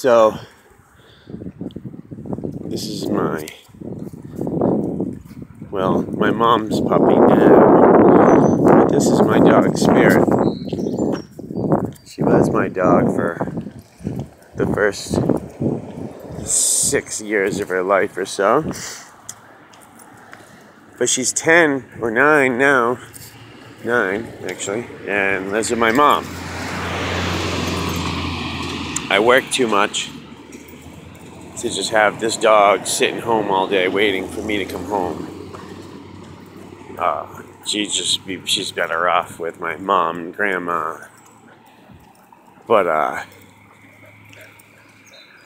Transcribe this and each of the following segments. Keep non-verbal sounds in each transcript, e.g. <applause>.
So, this is my, well, my mom's puppy now, but this is my dog Spirit. She was my dog for the first six years of her life or so. But she's 10 or 9 now. 9, actually. And lives with my mom. I work too much to just have this dog sitting home all day waiting for me to come home. Uh, she just be, she's better off with my mom and grandma. But uh,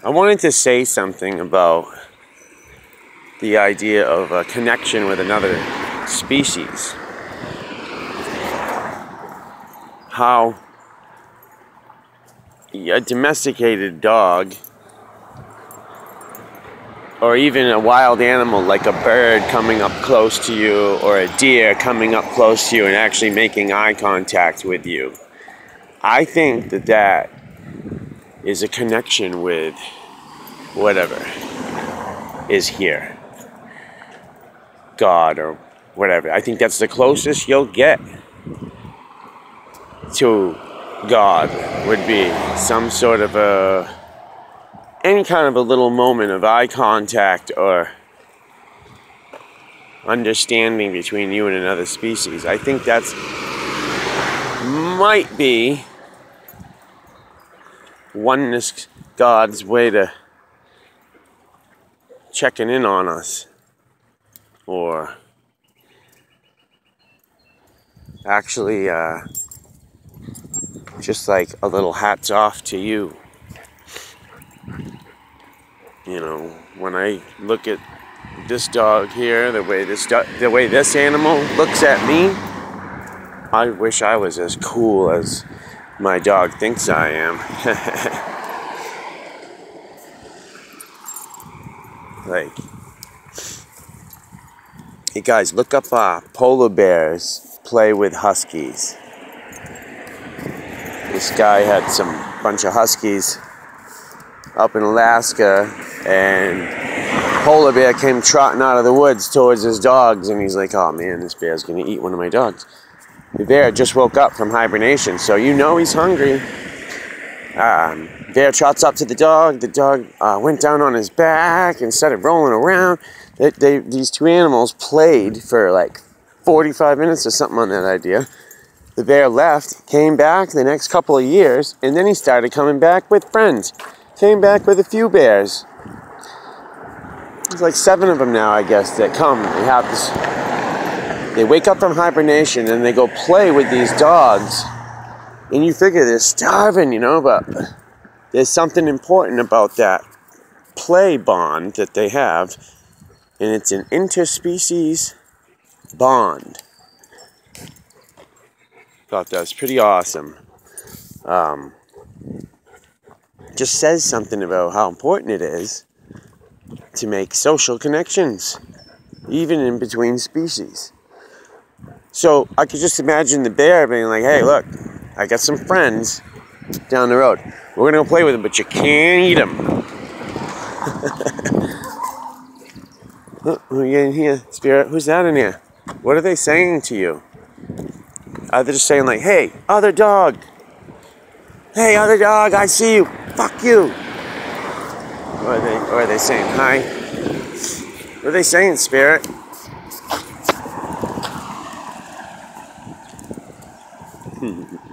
I wanted to say something about the idea of a connection with another species. How a domesticated dog or even a wild animal like a bird coming up close to you or a deer coming up close to you and actually making eye contact with you. I think that that is a connection with whatever is here. God or whatever. I think that's the closest you'll get to God would be some sort of a any kind of a little moment of eye contact or understanding between you and another species. I think that's might be oneness God's way to checking in on us or actually uh, just like a little hats off to you. You know, when I look at this dog here, the way this do- the way this animal looks at me, I wish I was as cool as my dog thinks I am. <laughs> like, hey guys, look up uh, polar bears play with huskies. This guy had some bunch of huskies up in Alaska, and polar bear came trotting out of the woods towards his dogs, and he's like, "Oh man, this bear's gonna eat one of my dogs." The bear just woke up from hibernation, so you know he's hungry. Um, bear trots up to the dog. The dog uh, went down on his back and started rolling around. They, they, these two animals played for like 45 minutes or something on that idea. The bear left, came back the next couple of years, and then he started coming back with friends. Came back with a few bears. There's like seven of them now, I guess, that come. They have this. They wake up from hibernation and they go play with these dogs. And you figure they're starving, you know, but there's something important about that play bond that they have, and it's an interspecies bond thought that was pretty awesome. Um, just says something about how important it is to make social connections, even in between species. So I could just imagine the bear being like, hey, look, I got some friends down the road. We're going to go play with them, but you can't eat them. <laughs> oh, who you in here, Spirit? Who's that in here? What are they saying to you? Uh, they're just saying like, "Hey, other dog. Hey, other dog, I see you. Fuck you." Or are they? Or are they saying hi? What are they saying, Spirit? <laughs>